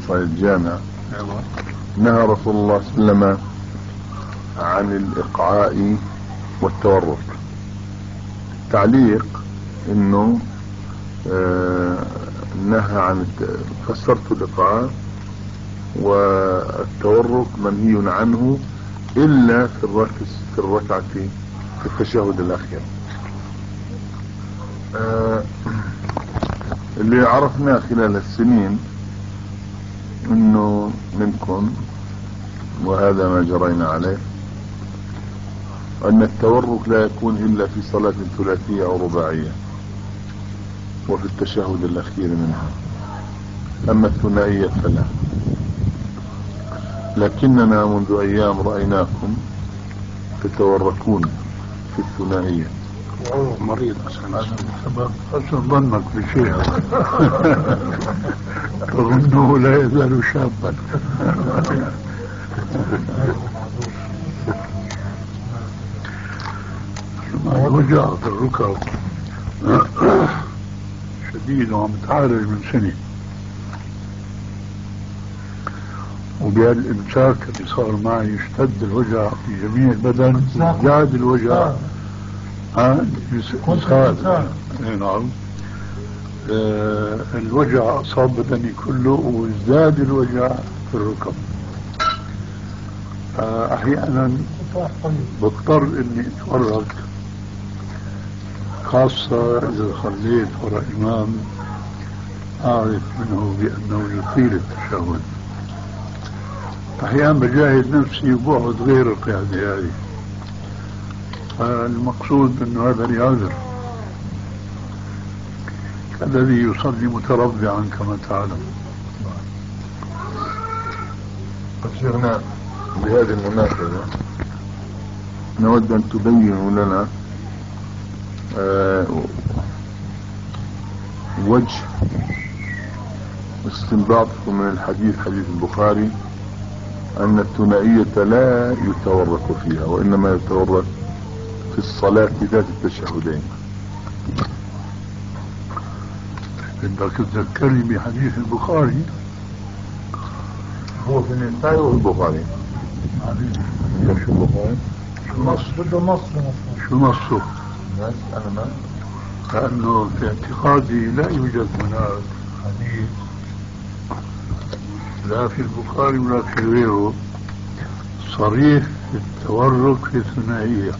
صحيح الجامع نهى رسول الله صلى الله عليه وسلم عن الإقعاء والتورط. تعليق إنه آه نهى عن فسرت الإقعاء والتورك منهي عنه إلا في الركعة في الركعة في التشهد الأخير. آه اللي عرفناه خلال السنين انه منكم وهذا ما جرينا عليه. أن التورك لا يكون إلا في صلاة ثلاثية أو رباعية وفي التشهد الأخير منها. أما الثنائية فلا. لكننا منذ أيام رأيناكم تتوركون في الثنائية. مريض. حسن ظنك بشيء تظنه لا يزال شابا وجع في الركب شديد وعم تعالج من سنه وبهالإمساك اللي صار معي يشتد الوجع في جميع البدن وازداد الوجع. ها إسهال نعم. آه الوجع أصاب بدني كله وازداد الوجع في الركب. آه أحيانا بضطر إني أتورك خاصة إذا صليت وراء إمام أعرف منه بأنه يطيل التشهد. أحيانا بجاهد نفسي وبقعد غير القيادة هذه. المقصود أنه هذا لعذر الذي يصلي متربعا كما تعلم. شيخنا بهذه المناسبة نود أن تبينوا لنا آه وجه استنباطكم من الحديث حديث البخاري أن الثنائية لا يتورك فيها وإنما يتورك في الصلاة ذات التشهدين. بدك تذكرني بحديث البخاري. هو في النساء وفي البخاري. شو البخاري؟ شو نص؟ بده نص. شو نصه؟ لأنه في اعتقادي لا يوجد هناك حديث. لا في البخاري ولا في غيره. صريح في التورك في الثنائية.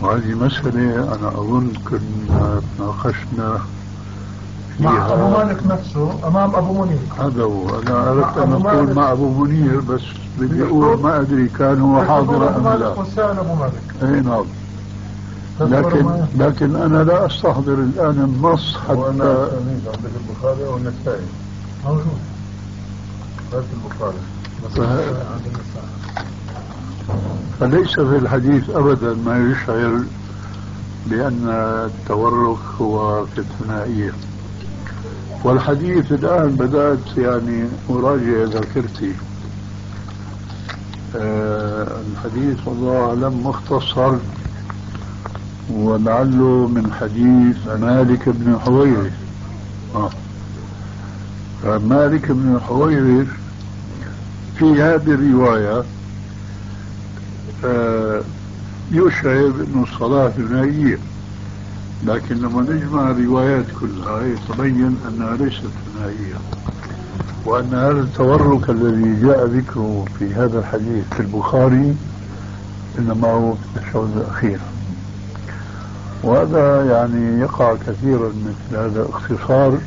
وهذه مسألة أنا أظن كنا تناقشنا مع أبو مالك نفسه أمام أبو منير هذا هو. أنا أردت أن أقول مع أبو منير بس بدي أقول ما أدري كان هو حاضر أم لا. أبو مالك. أي نعم. لكن لكن أنا لا أستحضر الآن النص وأنا حتى تلميذ عندك البخاري والنسائي موجود. بس البخاري. فليس في الحديث أبدا ما يشعر بأن التورك هو في الثنائية والحديث الآن بدأت يعني أراجع ذاكرتي. آه الحديث والله أعلم مختصر ولعله من حديث مالك بن حويرث. آه. فمالك بن حويرث في هذه الرواية يشعر أن الصلاة ثنائية لكن لما نجمع الروايات كلها يتبين أنها ليست ثنائية وأن هذا التورك الذي جاء ذكره في هذا الحديث في البخاري إنما هو في التشهد الأخير. وهذا يعني يقع كثيرا مثل هذا الاختصار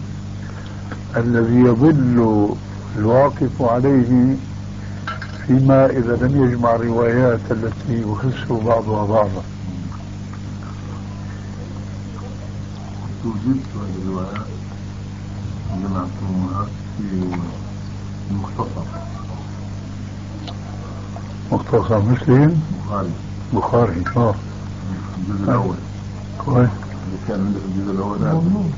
الذي يضل الواقف عليه فيما إذا لم يجمع الروايات التي يخص بعضها بعضا. هذه الروايات جمعتموها في المختصر مختصر مسلم؟ البخاري بخاري آه. الجزء الأول. كويس. اللي كان عندك الجزء موجود